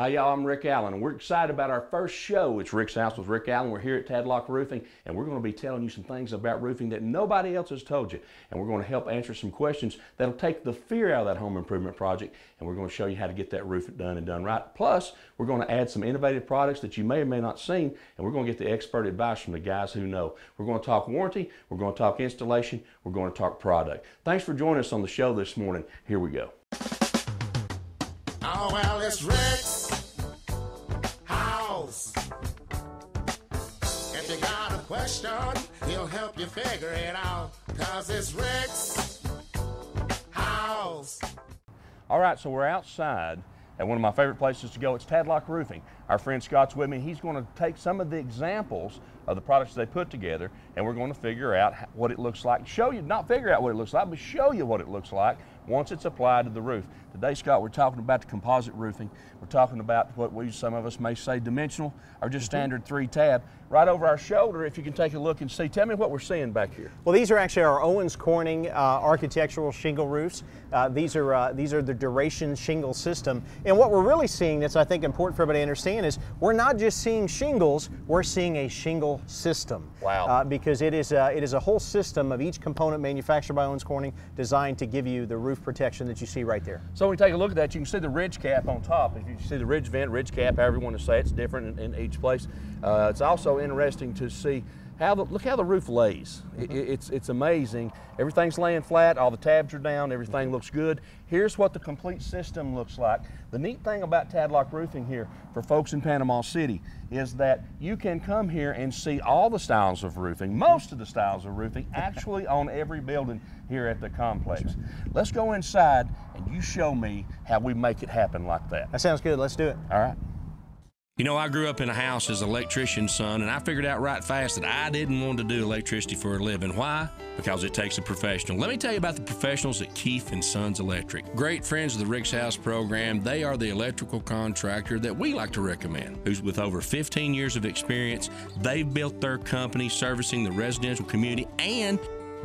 Hi, y'all. I'm Rick Allen, and we're excited about our first show. It's Rick's House with Rick Allen. We're here at Tadlock Roofing, and we're going to be telling you some things about roofing that nobody else has told you. And we're going to help answer some questions that'll take the fear out of that home improvement project, and we're going to show you how to get that roof done and done right. Plus, we're going to add some innovative products that you may or may not seen, and we're going to get the expert advice from the guys who know. We're going to talk warranty, we're going to talk installation, we're going to talk product. Thanks for joining us on the show this morning. Here we go. Oh, well, it's Rick's you figure it out. Cause it's Rick's house. All right, so we're outside at one of my favorite places to go. It's Tadlock Roofing. Our friend Scott's with me. He's going to take some of the examples of the products they put together, and we're going to figure out what it looks like. Show you, not figure out what it looks like, but show you what it looks like once it's applied to the roof. Today, Scott, we're talking about the composite roofing. We're talking about what we, some of us may say dimensional or just standard three tab. Right over our shoulder, if you can take a look and see, tell me what we're seeing back here. Well, these are actually our Owens Corning uh, architectural shingle roofs. Uh, these are uh, these are the duration shingle system. And what we're really seeing that's I think important for everybody to understand is we're not just seeing shingles, we're seeing a shingle system. Wow. Uh, because it is a, it is a whole system of each component manufactured by Owens Corning designed to give you the roof protection that you see right there. So when you take a look at that, you can see the ridge cap on top. If you see the ridge vent, ridge cap, however you want to say it, it's different in, in each place. Uh, it's also interesting to see how the, look how the roof lays. It, mm-hmm. it's, it's amazing. Everything's laying flat, all the tabs are down, everything mm-hmm. looks good. Here's what the complete system looks like. The neat thing about Tadlock Roofing here for folks in Panama City is that you can come here and see all the styles of roofing, most of the styles of roofing, actually on every building here at the complex. Let's go inside and you show me how we make it happen like that. That sounds good. Let's do it. All right? You know, I grew up in a house as an electrician's son, and I figured out right fast that I didn't want to do electricity for a living. Why? Because it takes a professional. Let me tell you about the professionals at Keefe and Sons Electric. Great friends of the Rick's House program. They are the electrical contractor that we like to recommend, who's with over 15 years of experience. They've built their company servicing the residential community and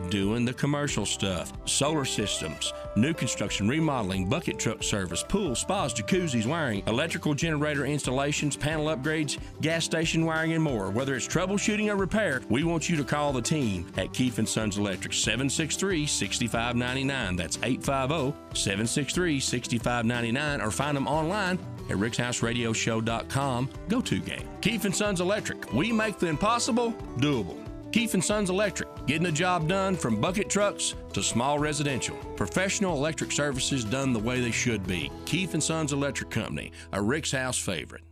doing the commercial stuff solar systems, new construction, remodeling, bucket truck service, pools, spas, jacuzzis, wiring, electrical generator installations, panel upgrades, gas station wiring, and more. Whether it's troubleshooting or repair, we want you to call the team at Keefe and Sons Electric 763 6599. That's 850 763 6599 or find them online at rickshouseradioshow.com. Go to game. Keefe and Sons Electric. We make the impossible doable. Keefe and Sons Electric, getting the job done from bucket trucks to small residential. Professional electric services done the way they should be. Keefe and Sons Electric Company, a Rick's House favorite.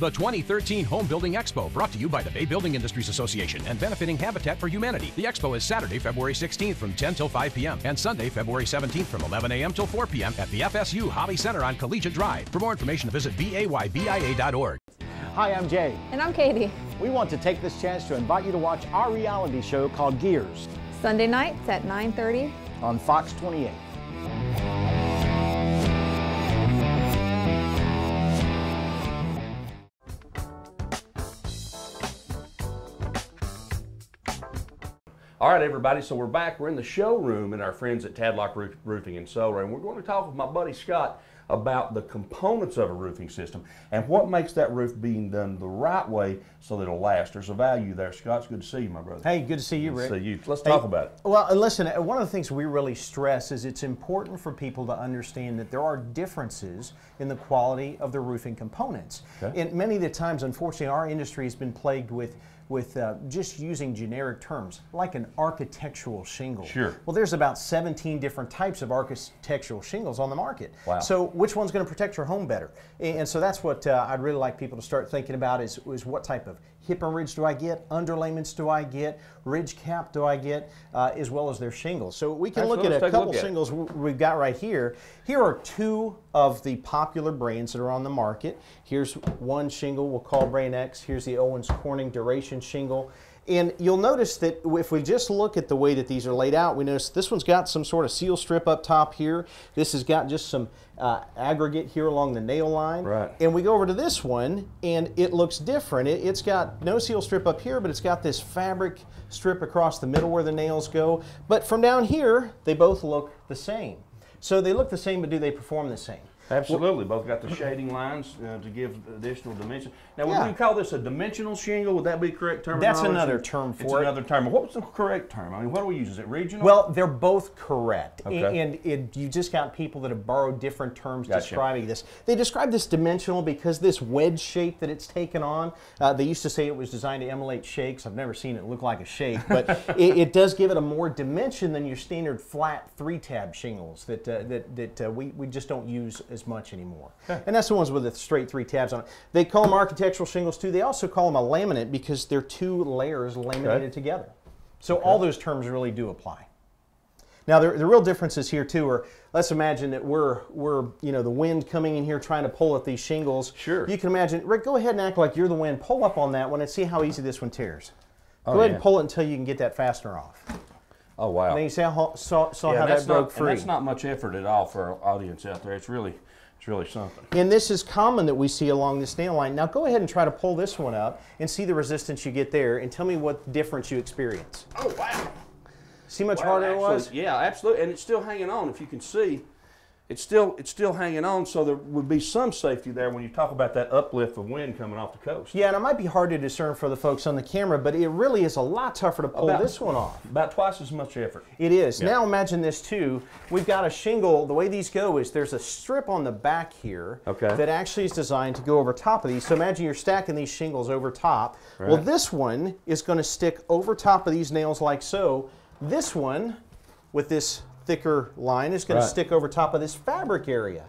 The 2013 Home Building Expo, brought to you by the Bay Building Industries Association and benefiting Habitat for Humanity. The expo is Saturday, February 16th from 10 till 5 p.m. and Sunday, February 17th from 11 a.m. till 4 p.m. at the FSU Hobby Center on Collegiate Drive. For more information, visit bayBIA.org. Hi, I'm Jay. And I'm Katie. We want to take this chance to invite you to watch our reality show called Gears Sunday nights at 9:30. on Fox 28. All right, everybody, so we're back. We're in the showroom and our friends at Tadlock Roofing and Solar, and we're going to talk with my buddy Scott about the components of a roofing system and what makes that roof being done the right way so that it'll last. There's a value there. Scott, it's good to see you, my brother. Hey, good to see you, Good Rick. see you. Let's Hey, talk about it. Well, listen, uh, one of the things we really stress is it's important for people to understand that there are differences in the quality of the roofing components. Okay. And many of the times, unfortunately, our industry has been plagued with with uh, just using generic terms like an architectural shingle. Sure. Well, there's about 17 different types of architectural shingles on the market. Wow. So which one's going to protect your home better? And and so that's what uh, I'd really like people to start thinking about is, is what type of hip and ridge do I get, underlayments do I get, ridge cap do I get, uh, as well as their shingles. So we can look at a take a look couple at shingles we've got right here. Here are two of the popular brands that are on the market. Here's one shingle we'll call Brand X. Here's the Owens Corning Duration shingle. And you'll notice that if we just look at the way that these are laid out, we notice this one's got some sort of seal strip up top here. This has got just some uh, aggregate here along the nail line. Right. And we go over to this one, and it looks different. It, it's got no seal strip up here, but it's got this fabric strip across the middle where the nails go. But from down here, they both look the same. So they look the same, but do they perform the same? Absolutely, both got the shading lines uh, to give additional dimension. Now, would Yeah. you call this a dimensional shingle? Would that be correct terminology? That's another term It's for it. another term. What was the correct term? I mean, what do we use? Is it regional? Well, they're both correct, Okay. and, it, you just got people that have borrowed different terms Gotcha. describing this. They describe this dimensional because this wedge shape that it's taken on. Uh, they used to say it was designed to emulate shakes. I've never seen it look like a shake, but it, it does give it a more dimension than your standard flat three-tab shingles that uh, that that uh, we we just don't use as much anymore. And that's the ones with the straight three tabs on it. They call them architectural shingles too. They also call them a laminate because they're two layers laminated together. So all those terms really do apply. Now the, the real differences here too are let's imagine that we're we're you know the wind coming in here trying to pull at these shingles. Sure. You can imagine Rick, go ahead and act like you're the wind. Pull up on that one and see how easy this one tears. Oh, go Oh, ahead yeah. and pull it until you can get that fastener off. oh wow. And then you see how saw, saw yeah, how that broke not, free. And that's not much effort at all for our audience out there. It's really, it's really something. And this is common that we see along this nail line. Now go ahead and try to pull this one up and see the resistance you get there and tell me what difference you experience. Oh wow. See how much Wow, harder it was? Yeah, absolutely, and it's still hanging on. If you can see, it's still it's still hanging on. So there would be some safety there when you talk about that uplift of wind coming off the coast. Yeah, and it might be hard to discern for the folks on the camera, but it really is a lot tougher to pull About- this one off. About twice as much effort. It is. Now imagine this too. We've got a shingle. The way these go is there's a strip on the back here Okay. that actually is designed to go over top of these. So imagine you're stacking these shingles over top. Well, this one is going to stick over top of these nails like so. This one, with this thicker line, is going Right. to stick over top of this fabric area.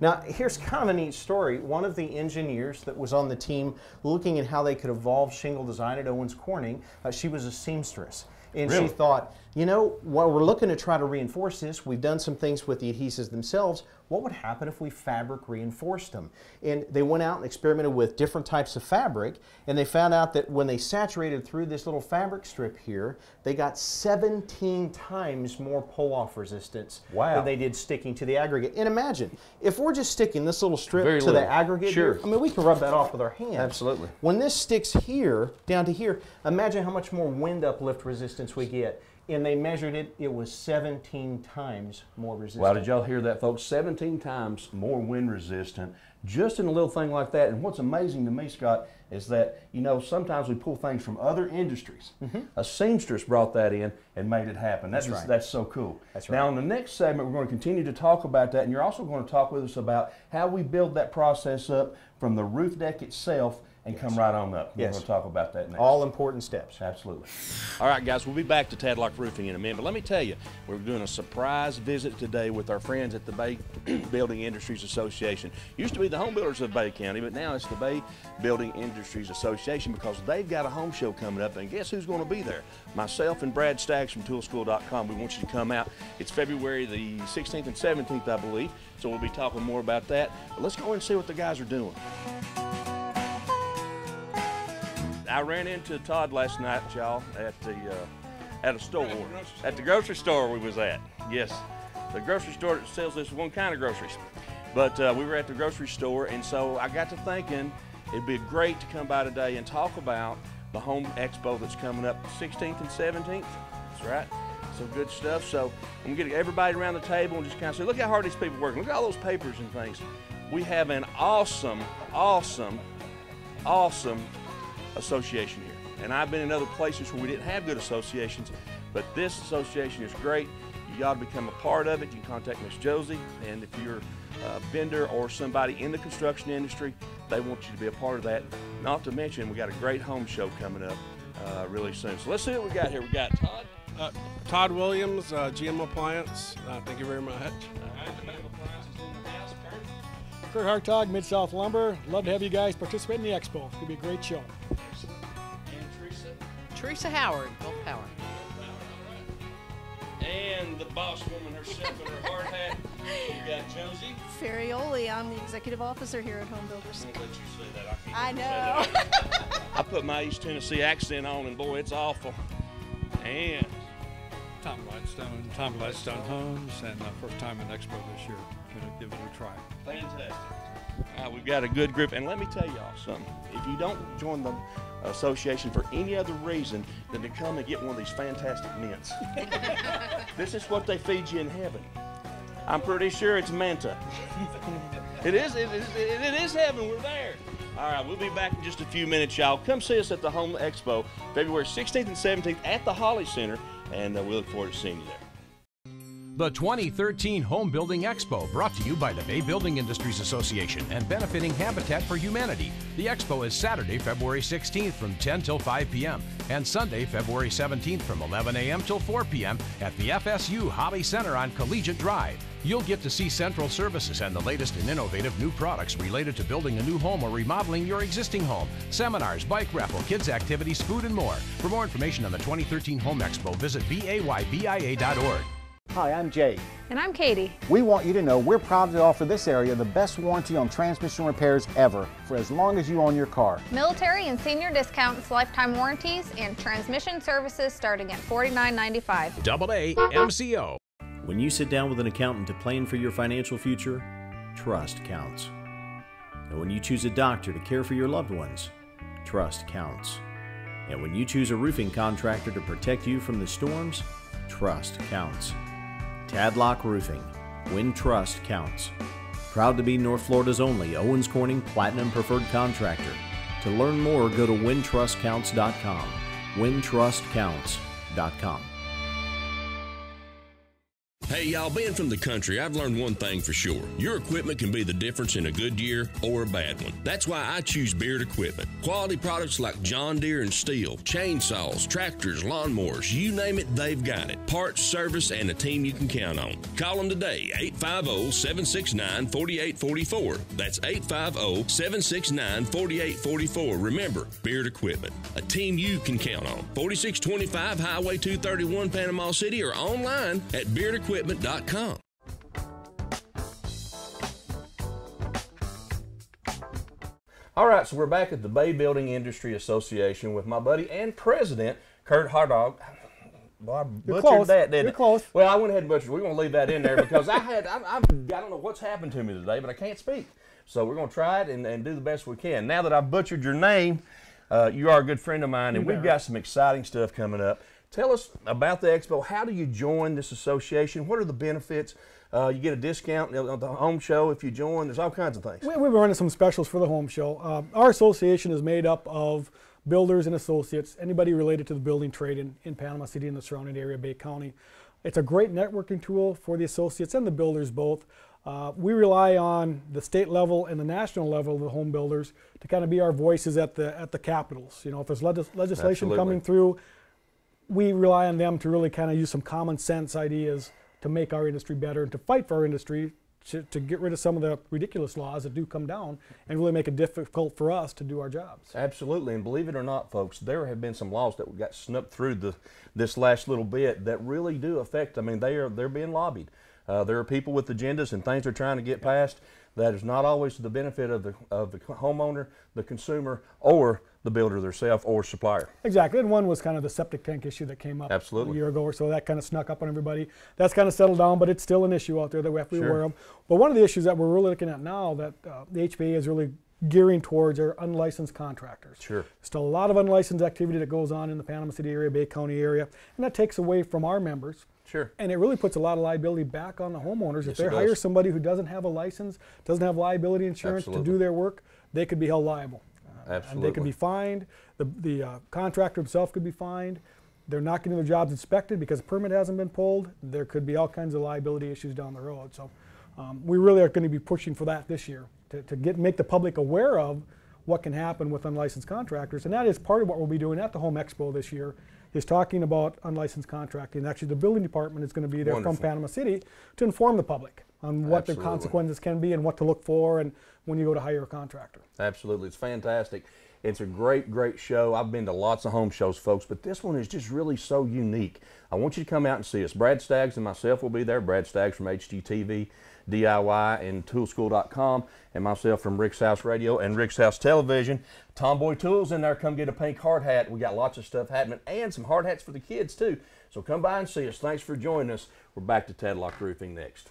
Now, here's kind of a neat story. One of the engineers that was on the team looking at how they could evolve shingle design at Owens Corning, uh, she was a seamstress. And Really? she thought, you know, while we're looking to try to reinforce this, we've done some things with the adhesives themselves. What would happen if we fabric reinforced them? And they went out and experimented with different types of fabric, and they found out that when they saturated through this little fabric strip here, they got 17 times more pull-off resistance Wow. than they did sticking to the aggregate. And imagine, if we're just sticking this little strip Very to little. the aggregate, Sure. here, I mean, we can rub that off with our hands. Absolutely. When this sticks here, down to here, imagine how much more wind uplift resistance we get. And they measured it, it was 17 times more resistant. Wow, did y'all hear that, folks? 17 times more wind resistant just in a little thing like that. And what's amazing to me, Scott, is that, you know, sometimes we pull things from other industries. A seamstress brought that in and made it happen. That's, Mm-hmm. right. that's so cool. That's right. Now, in the next segment, we're going to continue to talk about that. And you're also going to talk with us about how we build that process up from the roof deck itself and come right on up. We're Yes. going to talk about that next. All important steps. Absolutely. All right, guys, we'll be back to Tadlock Roofing in a minute. But let me tell you, we're doing a surprise visit today with our friends at the Bay Building Industries Association. Used to be the home builders of Bay County, but now it's the Bay Building Industries Association because they've got a home show coming up. And guess who's going to be there? Myself and Brad Staggs from Toolschool.com. We want you to come out. It's February the 16th and 17th, I believe. So we'll be talking more about that. But let's go and see what the guys are doing. I ran into Todd last night, y'all, at the uh, at a store, at the grocery store we was at. Yes, the grocery store that sells this one kind of groceries. But uh, we were at the grocery store, and so I got to thinking it'd be great to come by today and talk about the home expo that's coming up 16th and 17th. That's right. Some good stuff. So I'm gonna get everybody around the table and just kind of say, look how hard these people working. Look at all those papers and things. We have an awesome, awesome, awesome association here. And I've been in other places where we didn't have good associations, but this association is great. You ought to become a part of it. You can contact Miss Josie, and if you're a vendor or somebody in the construction industry, they want you to be a part of that. Not to mention, we got a great home show coming up uh, really soon. So let's see what we got here. We got Todd. Uh, Todd Williams, uh, GM Appliance. Uh, thank you very much. Kurt Hartog, Mid South Lumber. Love to have you guys participate in the expo. It's gonna be a great show. And Teresa. Teresa Howard, Gulf Power. And the boss woman herself in her hard hat. You got Josie. Ferrioli, I'm the executive officer here at Home Builders. I'm let you say that. I, can't I know. that. I put my East Tennessee accent on, and boy, it's awful. And Tom Gladstone, Tom Gladstone Homes, and uh, first time in Expo this year. Gonna give it a try. fantastic. Uh, we've got a good group, and let me tell y'all something. If you don't join the association for any other reason than to come and get one of these fantastic mints, this is what they feed you in heaven. I'm pretty sure it's Manta. It is, it is, it is heaven. We're there. All right, we'll be back in just a few minutes, y'all. Come see us at the Home Expo, February 16th and 17th at the Holley Center, and uh, we look forward to seeing you there. The 2013 Home Building Expo, brought to you by the Bay Building Industries Association and benefiting Habitat for Humanity. The expo is Saturday, February 16th from 10 till 5 p.m. and Sunday, February 17th from 11 a.m. till 4 p.m. at the FSU Hobby Center on Collegiate Drive. You'll get to see central services and the latest and innovative new products related to building a new home or remodeling your existing home, seminars, bike raffle, kids activities, food, and more. For more information on the 2013 Home Expo, visit bayBIA.org. Hi, I'm Jay. And I'm Katie. We want you to know we're proud to offer this area the best warranty on transmission repairs ever for as long as you own your car. Military and senior discounts, lifetime warranties, and transmission services starting at $49.95. Double A MCO. When you sit down with an accountant to plan for your financial future, trust counts. And when you choose a doctor to care for your loved ones, trust counts. And when you choose a roofing contractor to protect you from the storms, trust counts. Tadlock Roofing, when trust counts. Proud to be North Florida's only Owens Corning Platinum Preferred Contractor. To learn more, go to whentrustcounts.com. Whentrustcounts.com. Hey, y'all, being from the country, I've learned one thing for sure. Your equipment can be the difference in a good year or a bad one. That's why I choose Beard Equipment. Quality products like John Deere and Stihl, chainsaws, tractors, lawnmowers, you name it, they've got it. Parts, service, and a team you can count on. Call them today, 850 769 4844. That's 850 769 4844. Remember, Beard Equipment, a team you can count on. 4625 Highway 231, Panama City, or online at beardequipment.com. All right, so we're back at the Bay Building Industry Association with my buddy and president, Kurt Hardog. Boy, I butchered close. that, didn't You're I? close. Well, I went ahead and butchered. We're going to leave that in there because I had, I, I, I don't know what's happened to me today, but I can't speak. So we're going to try it and, and do the best we can. Now that I've butchered your name, uh, you are a good friend of mine, and You we've bet. got some exciting stuff coming up. Tell us about the expo. How do you join this association? What are the benefits? Uh, you get a discount at the home show if you join. There's all kinds of things. We, we've been running some specials for the home show. Um, our association is made up of builders and associates, anybody related to the building trade in, in Panama City and the surrounding area, Bay County. It's a great networking tool for the associates and the builders both. Uh, we rely on the state level and the national level of the home builders to kind of be our voices at the at the capitals. You know, if there's legis- legislation Absolutely. coming through, we rely on them to really kind of use some common sense ideas to make our industry better and to fight for our industry to, to get rid of some of the ridiculous laws that do come down and really make it difficult for us to do our jobs. Absolutely, and believe it or not, folks, there have been some laws that got snuck through the this last little bit that really do affect. I mean, they are they're being lobbied. Uh, there are people with agendas and things they're trying to get passed that is not always to the benefit of the of the homeowner, the consumer, or the builder themselves or supplier. Exactly, and one was kind of the septic tank issue that came up Absolutely. a year ago or so. That kind of snuck up on everybody. That's kind of settled down, but it's still an issue out there that we have to be Sure. aware of. But one of the issues that we're really looking at now that uh, the HPA is really gearing towards are unlicensed contractors. Sure. Still a lot of unlicensed activity that goes on in the Panama City area, Bay County area, and that takes away from our members. Sure. And it really puts a lot of liability back on the homeowners. Yes, if they hire does. somebody who doesn't have a license, doesn't have liability insurance to do their work, they could be held liable. Uh, And they could be fined. The, the uh, contractor himself could be fined. They're not getting their jobs inspected because a permit hasn't been pulled. There could be all kinds of liability issues down the road. So um, we really are going to be pushing for that this year to, to get make the public aware of what can happen with unlicensed contractors. And that is part of what we'll be doing at the Home Expo this year is talking about unlicensed contracting. Actually, the building department is going to be there Wonderful. from Panama City to inform the public on what the consequences can be and what to look for and when you go to hire a contractor. Absolutely, it's fantastic. It's a great, great show. I've been to lots of home shows, folks, but this one is just really so unique. I want you to come out and see us. Brad Staggs and myself will be there. Brad Staggs from HGTV, DIY, and Toolschool.com, and myself from Rick's House Radio and Rick's House Television. Tomboy Tools in there. Come get a pink hard hat. We got lots of stuff happening and some hard hats for the kids too. So come by and see us. Thanks for joining us. We're back to Tadlock Roofing next.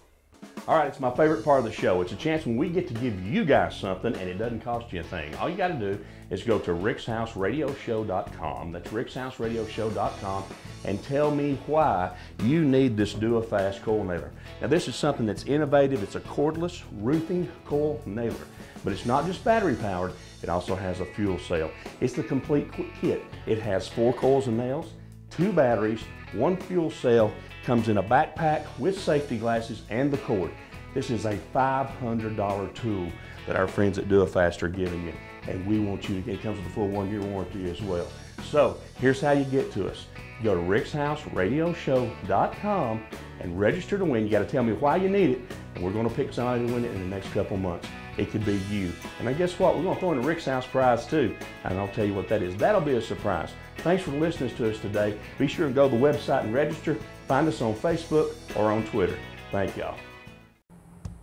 All right, it's my favorite part of the show. It's a chance when we get to give you guys something and it doesn't cost you a thing. All you got to do is go to rickshouse.radioshow.com. That's rickshouse.radioshow.com and tell me why you need this DuoFast coil nailer. Now, this is something that's innovative. It's a cordless roofing coil nailer, but it's not just battery powered. It also has a fuel cell. It's the complete kit. It has four coils and nails, two batteries, one fuel cell, comes in a backpack with safety glasses and the cord. This is a $500 tool that our friends at DuoFast are giving you. And we want you to get, it comes with a full one year warranty as well. So here's how you get to us. Go to rickshouse.radioshow.com and register to win. You got to tell me why you need it, and we're going to pick somebody to win it in the next couple months. It could be you. And I guess what? We're going to throw in a Rick's House prize too, and I'll tell you what that is. That'll be a surprise. Thanks for listening to us today. Be sure and go to the website and register. Find us on Facebook or on Twitter. Thank y'all.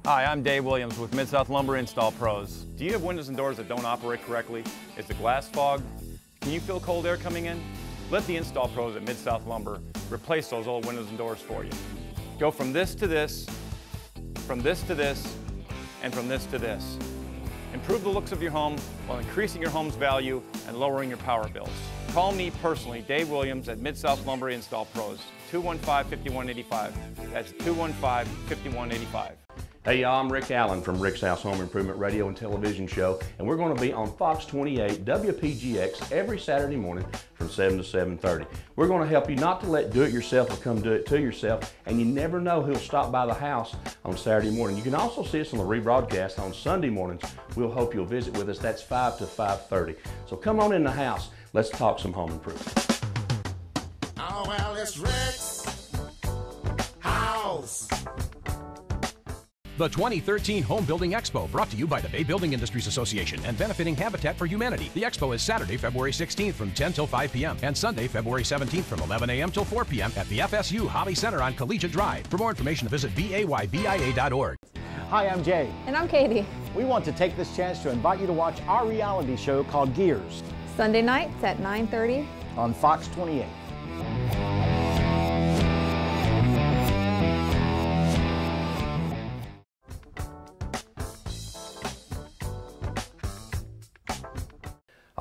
Hi, I'm Dave Williams with Mid-South Lumber Install Pros. Do you have windows and doors that don't operate correctly? Is the glass fogged? Can you feel cold air coming in? Let the install pros at Mid-South Lumber replace those old windows and doors for you. Go from this to this, from this to this, and from this to this. Improve the looks of your home while increasing your home's value and lowering your power bills. Call me personally, Dave Williams at Mid-South Lumber Install Pros, 215-5185. That's 215-5185. Hey y'all, I'm Rick Allen from Rick's House Home Improvement Radio and Television Show, and we're going to be on Fox 28 WPGX every Saturday morning from 7 to 7.30. We're going to help you not to let do-it-yourself or come do it to yourself, and you never know who'll stop by the house on Saturday morning. You can also see us on the rebroadcast on Sunday mornings. We'll hope you'll visit with us. That's 5 to 5.30. So come on in the house. Let's talk some home improvement. Oh, well, it's Rick's House. The 2013 Home Building Expo, brought to you by the Bay Building Industries Association and benefiting Habitat for Humanity. The expo is Saturday, February 16th from 10 till 5 p.m. and Sunday, February 17th from 11 a.m. till 4 p.m. at the FSU Hobby Center on Collegiate Drive. For more information, visit bayBIA.org. Hi, I'm Jay. And I'm Katie. We want to take this chance to invite you to watch our reality show called Gears Sunday nights at 9.30 on Fox 28.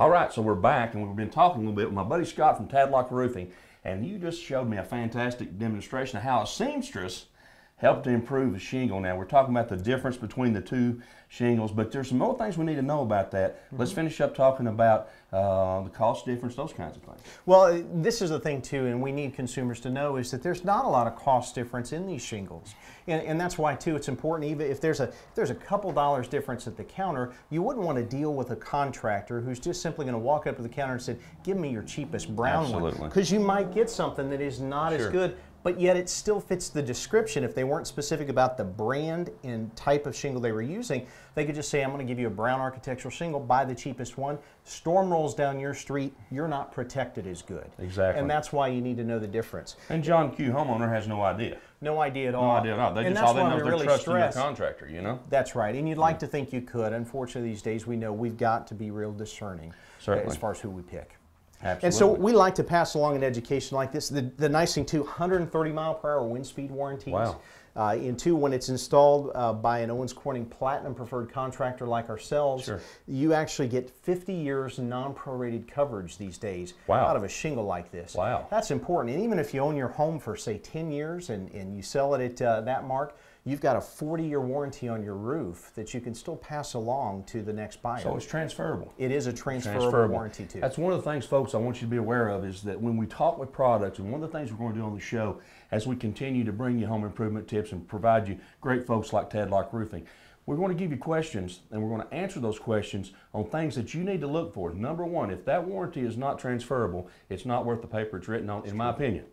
All right, so we're back, and we've been talking a little bit with my buddy Scott from Tadlock Roofing, and you just showed me a fantastic demonstration of how a seamstress helped to improve the shingle. Now, we're talking about the difference between the two shingles, but there's some more things we need to know about that. Let's finish up talking about uh, the cost difference, those kinds of things. Well, this is the thing too, and we need consumers to know is that there's not a lot of cost difference in these shingles, and, and that's why too it's important. Even if there's a if there's a couple dollars difference at the counter, you wouldn't want to deal with a contractor who's just simply going to walk up to the counter and say, "Give me your cheapest brown one," because you might get something that is not as good. But yet it still fits the description. If they weren't specific about the brand and type of shingle they were using, they could just say, I'm going to give you a brown architectural shingle, buy the cheapest one. Storm rolls down your street, you're not protected as good. Exactly. And that's why you need to know the difference. And John Q. homeowner has no idea. No idea at all. No idea at all. They and just all they know is they're really trusting their stress. contractor, you know? That's right. And you'd like to think you could. Unfortunately, these days we know we've got to be real discerning Certainly. as far as who we pick. Absolutely. And so we like to pass along an education like this. The, the nice thing too, 130 mile per hour wind speed warranties. Wow. Uh, in two, when it's installed uh, by an Owens Corning Platinum preferred contractor like ourselves, Sure. you actually get 50 years non-prorated coverage these days Wow. out of a shingle like this. Wow. That's important. And even if you own your home for say 10 years and, and you sell it at uh, that mark, you've got a 40-year warranty on your roof that you can still pass along to the next buyer. So it's transferable. It is a transferable, warranty too. That's one of the things, folks, I want you to be aware of is that when we talk with products, and one of the things we're going to do on the show as we continue to bring you home improvement tips and provide you great folks like Tadlock Roofing, we're going to give you questions and we're going to answer those questions on things that you need to look for. Number one, if that warranty is not transferable, it's not worth the paper it's written on, in my opinion.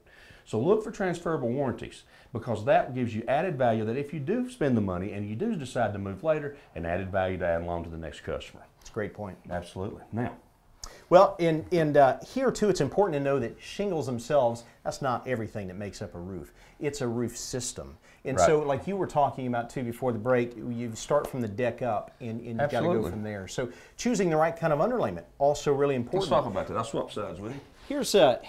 So look for transferable warranties because that gives you added value that if you do spend the money and you do decide to move later, an added value to add along to the next customer. That's a great point. Absolutely. Now, Well, and, and uh, here too, it's important to know that shingles themselves, that's not everything that makes up a roof. It's a roof system. And so, like you were talking about too before the break, you start from the deck up and, and you've got to go from there. So, choosing the right kind of underlayment, also really important. let's talk about that. I'll swap sides with you. Here's uh,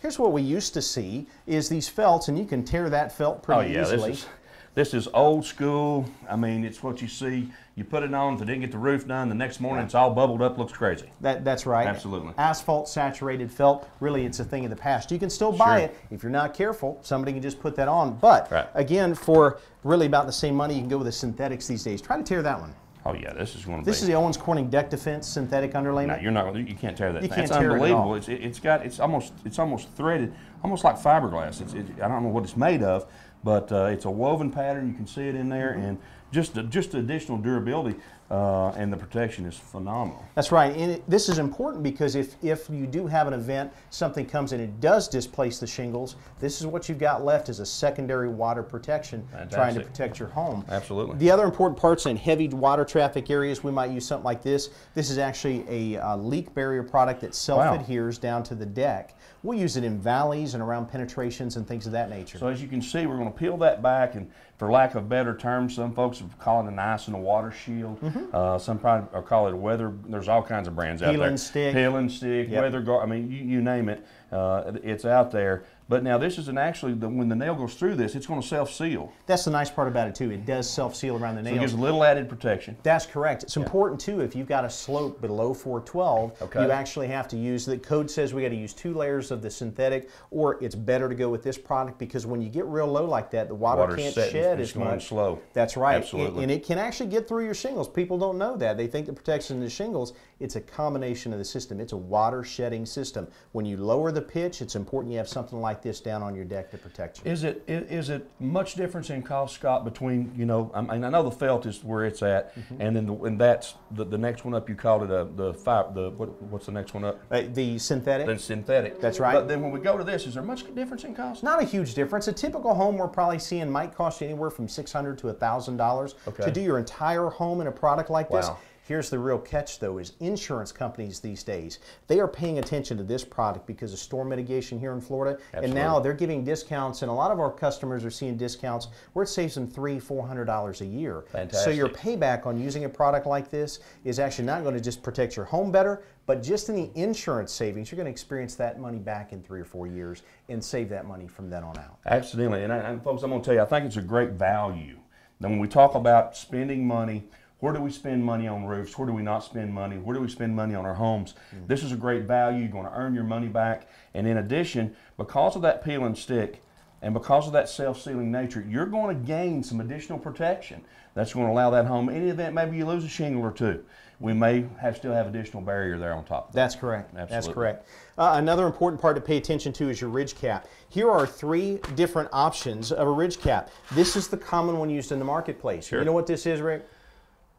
here's what we used to see is these felts, and you can tear that felt pretty oh yeah, easily. this is This is old school. I mean, it's what you see. You put it on. If it didn't get the roof done, the next morning it's all bubbled up, looks crazy. That, that's right. Absolutely. Asphalt saturated felt, really it's a thing of the past. You can still buy Sure. it. If you're not careful, somebody can just put that on. But Right. again, for really about the same money, you can go with the synthetics these days. Try to tear that one. Oh yeah, this is going to be. This is the Owens Corning deck defense synthetic underlayment. No, you're not. You can't tear that. You thing. can't it's tear it at unbelievable. all. It's it, it's got it's almost it's almost threaded, almost like fiberglass. It's it, I don't know what it's made of, but uh, it's a woven pattern. You can see it in there, Mm-hmm. and just the, just the additional durability uh, and the protection is phenomenal. That's right, and it, this is important because if, if you do have an event, something comes and it does displace the shingles, this is what you've got left as a secondary water protection trying to protect your home. Absolutely. The other important parts in heavy water traffic areas, we might use something like this. This is actually a uh, leak barrier product that self-adheres down to the deck. We'll use it in valleys and around penetrations and things of that nature. So as you can see, we're going to peel that back, and for lack of better terms, some folks are calling it an ice and a water shield. Uh, some probably calling it weather. There's all kinds of brands out. Peel there. and stick. Peel and stick, Yep. weather guard. I mean, you, you name it, uh, it's out there. But now this is an actually the, when the nail goes through this, it's going to self seal. That's the nice part about it too. It does self-seal around the nail. So it gives a little added protection. That's correct. It's important too if you've got a slope below 412, Okay. you actually have to use the code says we got to use two layers of the synthetic, or it's better to go with this product because when you get real low like that, the water Water's can't setting, shed as going much. slow. That's right. Absolutely. And, and it can actually get through your shingles. People don't know that. They think the protection of the shingles, it's a combination of the system. It's a water shedding system. When you lower the pitch, it's important you have something like this down on your deck to protect you. Is it is it much difference in cost, Scott, between you know? I mean, I know the felt is where it's at, Mm-hmm. and then the, and that's the, the next one up. You called it a the five. The what, what's the next one up? Uh, the synthetic. The synthetic. That's right. But then when we go to this, is there much difference in cost? Not a huge difference. A typical home we're probably seeing might cost you anywhere from six hundred to thousand dollars Okay. to do your entire home in a product like this. Here's the real catch, though: is insurance companies these days they are paying attention to this product because of storm mitigation here in Florida, and now they're giving discounts, and a lot of our customers are seeing discounts where it saves them three, four hundred dollars a year. Fantastic. So your payback on using a product like this is actually not going to just protect your home better, but just in the insurance savings, you're going to experience that money back in three or four years and save that money from then on out. Absolutely, and, I, and folks, I'm going to tell you, I think it's a great value. Then when we talk about spending money, where do we spend money on roofs? Where do we not spend money? Where do we spend money on our homes? This is a great value. You're going to earn your money back, and in addition, because of that peel and stick, and because of that self-sealing nature, you're going to gain some additional protection. That's going to allow that home. In any event, maybe you lose a shingle or two, we may have still have additional barrier there on top. That. That's correct. Absolutely. That's correct. Uh, another important part to pay attention to is your ridge cap. Here are three different options of a ridge cap. This is the common one used in the marketplace. Sure. You know what this is, Rick?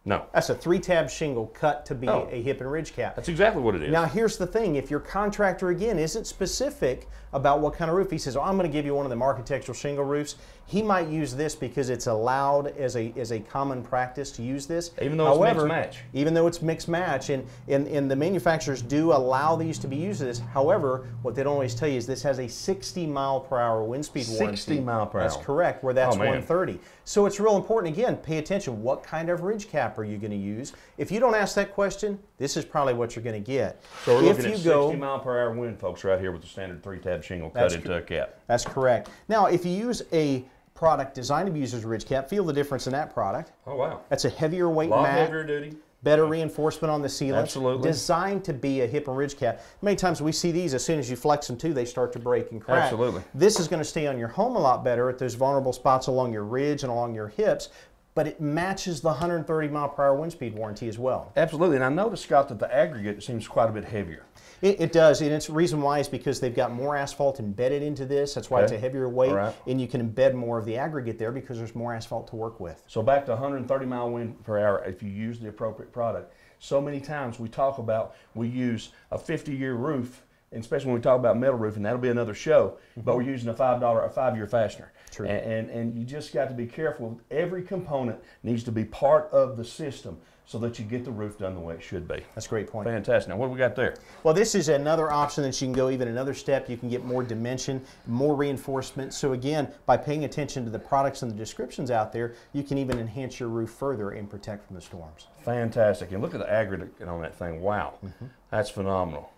No, That's a three-tab shingle cut to be Oh. a hip and ridge cap. that's exactly what it is. Now, here's the thing. If your contractor, again, isn't specific about what kind of roof, he says, I'm going to give you one of them architectural shingle roofs, he might use this because it's allowed as a, as a common practice to use this. Even though it's mixed match. Even though it's mixed match, and, and, and the manufacturers do allow these to be used as this. However, what they don't always tell you is this has a 60 mile per hour wind speed warranty. 60 mile per hour. That's correct, where that's Oh, 130. So it's real important, again, pay attention. What kind of ridge cap are you going to use? If you don't ask that question, this is probably what you're going to get. So we're if looking you at go, 60 mile per hour wind, folks, right here with the standard three-tab shingle cut That's into a cap. That's correct. Now, if you use a product designed to be used as a ridge cap, feel the difference in that product. Oh wow, That's a heavier weight lot mat. heavier duty. Better reinforcement on the sealant. Absolutely. Designed to be a hip and ridge cap. Many times we see these, as soon as you flex them too, they start to break and crack. Absolutely. This is going to stay on your home a lot better at those vulnerable spots along your ridge and along your hips, but it matches the 130 mile per hour wind speed warranty as well. Absolutely, and I noticed, Scott, that the aggregate seems quite a bit heavier. It, it does, and it's reason why is because they've got more asphalt embedded into this. That's why it's a heavier weight, right. and you can embed more of the aggregate there because there's more asphalt to work with. So back to 130 mile wind per hour if you use the appropriate product. So many times we talk about we use a 50 year roof, especially when we talk about metal roofing, that'll be another show. But we're mm-hmm. using a five dollar, a five year fastener. True. And, and and you just got to be careful. Every component needs to be part of the system so that you get the roof done the way it should be. That's a great point. Fantastic. Now what do we got there? Well, this is another option that you can go even another step. You can get more dimension, more reinforcement. So again, by paying attention to the products and the descriptions out there, you can even enhance your roof further and protect from the storms. Fantastic. And look at the aggregate on that thing. Wow, mm-hmm. that's phenomenal.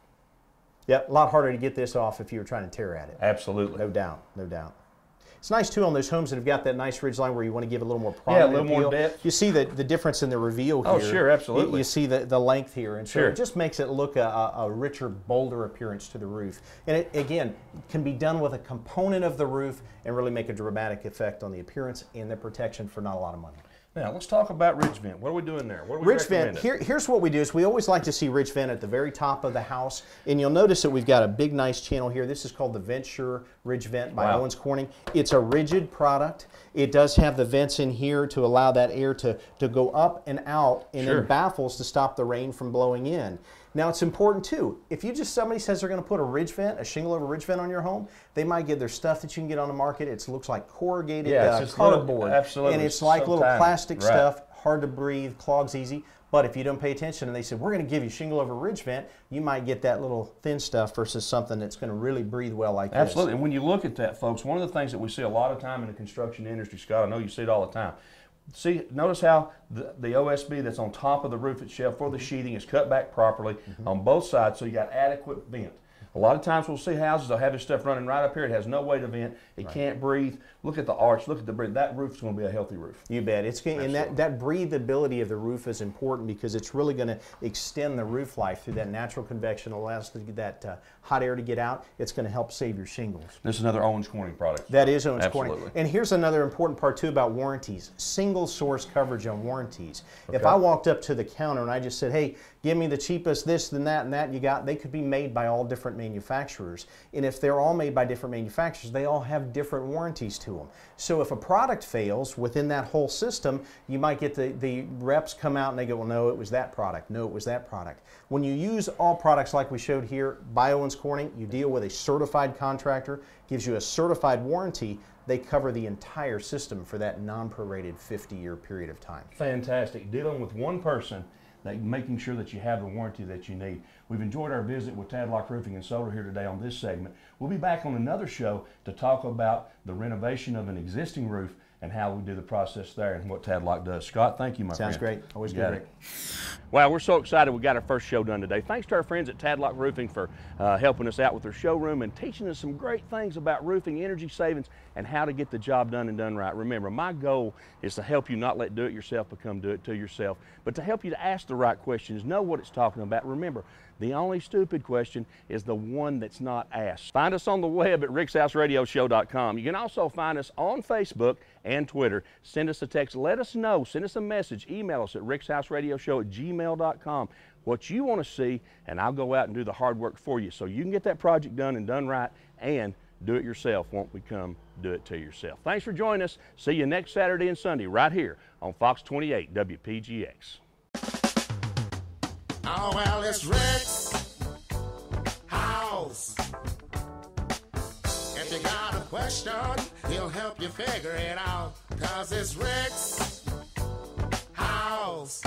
Yep, a lot harder to get this off if you were trying to tear at it. Absolutely. No doubt, no doubt. It's nice too on those homes that have got that nice ridge line where you want to give a little more Yeah, a prominent little more depth. You see the, the difference in the reveal oh, here. Oh, sure, You- absolutely. You, see the, the length here, and so Sure. it just makes it look a, a, a richer, bolder appearance to the roof. And it again can be done with a component of the roof and really make a dramatic effect on the appearance and the protection for not a lot of money. Now let's talk about ridge vent. What are we doing there? What are we Ridge vent, here, here's what we do is we always like to see ridge vent at the very top of the house. And you'll notice that we've got a big nice channel here. This is called the VentSure Ridge Vent by Wow. Owens Corning. It's a rigid product. It does have the vents in here to allow that air to, to go up and out and Sure. in baffles to stop the rain from blowing in. Now it's important too, if you just somebody says they're going to put a ridge vent, a shingle over ridge vent on your home, they might get their stuff that you can get on the market. It looks like corrugated Yeah, uh, just little- cardboard. absolutely, And it's like so little plastic Right. stuff hard to breathe, clogs easy. But if you don't pay attention and they said, we're going to give you shingle over ridge vent, you might get that little thin stuff versus something that's going to really breathe well like this. Absolutely. this. And when you look at that, folks, one of the things that we see a lot of time in the construction industry, Scott, I know you see it all the time. See, notice how the, the OSB that's on top of the roof itself for the sheathing is cut back properly mm-hmm. on both sides, so you got adequate vent. A lot of times we'll see houses, they'll have this stuff running right up here. It has no way to vent. It can't breathe. Look at the arch. Look at the breathe. That roof's going to be a healthy roof. You bet. It's gonna, and that, that breathability of the roof is important because it's really going to extend the roof life through that natural convection, allows that uh, hot air to get out. It's going to help save your shingles. This is another Owens Corning product. That is Owens Corning. Absolutely. And here's another important part too about warranties. Single source coverage on warranties. If I walked up to the counter and I just said, hey, give me the cheapest this and that and that you got, they could be made by all different manufacturers. And if they're all made by different manufacturers, they all have different warranties to them. So if a product fails within that whole system, you might get the, the reps come out and they go, well, no, it was that product. No, it was that product. When you use all products like we showed here by Corning, you deal with a certified contractor, gives you a certified warranty, they cover the entire system for that non-prorated 50-year period of time. Fantastic. Dealing with one person, making sure that you have the warranty that you need. We've enjoyed our visit with Tadlock Roofing and Solar here today on this segment. We'll be back on another show to talk about the renovation of an existing roof and how we do the process there and what Tadlock does. Scott, thank you, my Sounds friend. great. Always good. Wow, we're so excited we got our first show done today. Thanks to our friends at Tadlock Roofing for uh, helping us out with their showroom and teaching us some great things about roofing, energy savings, and how to get the job done and done right. Remember, my goal is to help you not let do it yourself become do it to yourself, but to help you to ask the right questions, know what it's talking about. Remember, the only stupid question is the one that's not asked. Find us on the web at rickshouseradioshow.com. You can also find us on Facebook and Twitter. Send us a text. Let us know. Send us a message. Email us at rickshouseradioshow at gmail.com what you want to see, and I'll go out and do the hard work for you so you can get that project done and done right and do it yourself won't we come do it to yourself. Thanks for joining us. See you next Saturday and Sunday right here on Fox 28 WPGX. Oh, well, it's Rick's house. Question, he'll help you figure it out. Cause it's Rick's house.